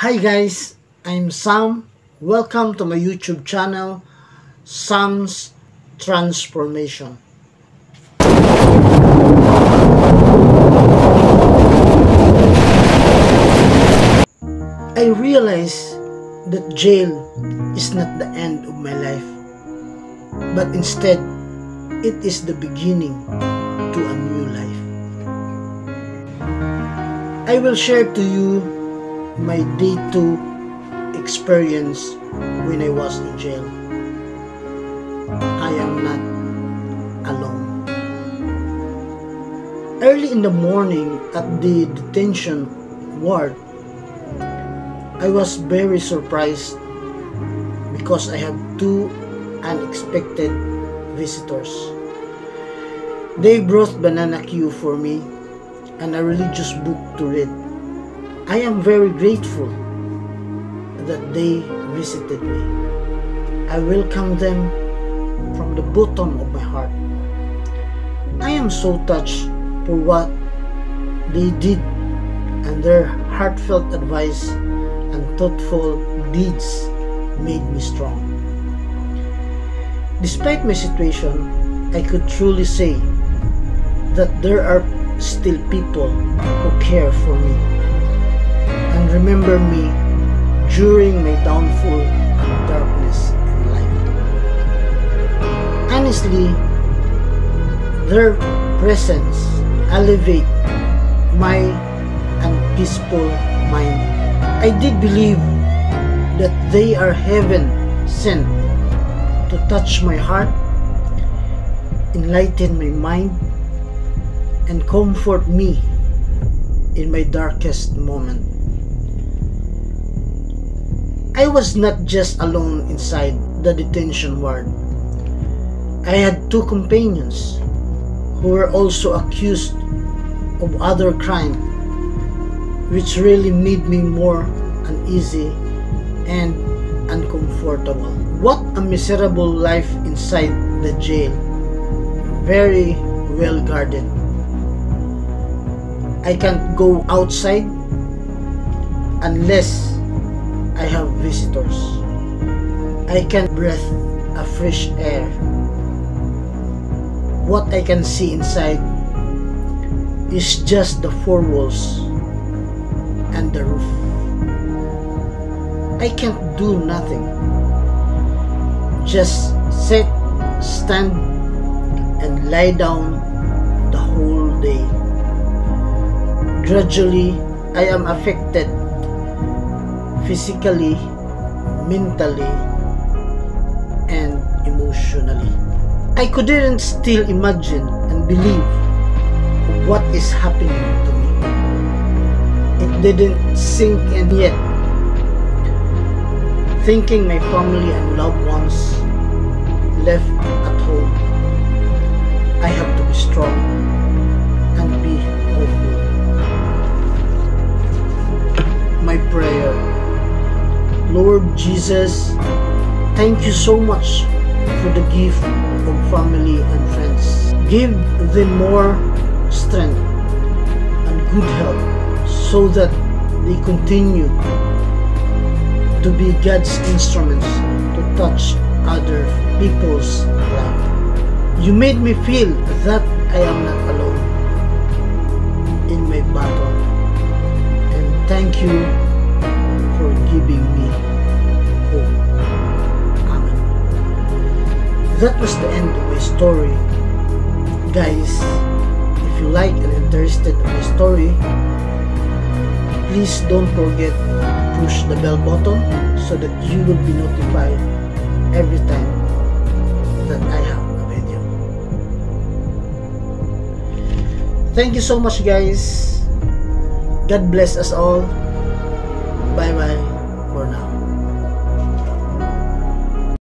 Hi guys, I'm Sam. Welcome to my YouTube channel, Sam's Transformation. I realize that jail is not the end of my life, but instead, it is the beginning to a new life. I will share to you my day 2 experience when I was in jail. I am not alone. Early in the morning at the detention ward, I was very surprised because I have two unexpected visitors. They brought Banana Q for me and a religious book to read. I am very grateful that they visited me. I welcome them from the bottom of my heart. I am so touched for what they did and their heartfelt advice and thoughtful deeds made me strong. Despite my situation, I could truly say that there are still people who care for me and remember me during my downfall and darkness in life. Honestly, their presence elevate my unpeaceful mind I did believe that they are heaven sent to touch my heart, enlighten my mind, and comfort me in my darkest moment. I was not just alone inside the detention ward. I had two companions who were also accused of other crime which really made me more uneasy and uncomfortable. What a miserable life inside the jail. Very well guarded. I can't go outside unless I have visitors. I can breathe a fresh air. What I can see inside is just the four walls and the roof. I can't do nothing. Just sit, stand, and lie down the whole day. Gradually, I am affected physically, mentally, and emotionally. I couldn't still imagine and believe what is happening to me. It didn't sink in yet. Thinking my family and loved ones left at home, I have to be strong Lord Jesus, thank you so much for the gift of family and friends. Give them more strength and good health so that they continue to be God's instruments to touch other people's life. You made me feel that I am not alone in my battle. And thank you That was the end of my story. Guys, if you like and interested in my story, please don't forget to push the bell button so that you will be notified every time that I have a video. Thank you so much guys. God bless us all. Bye bye for now.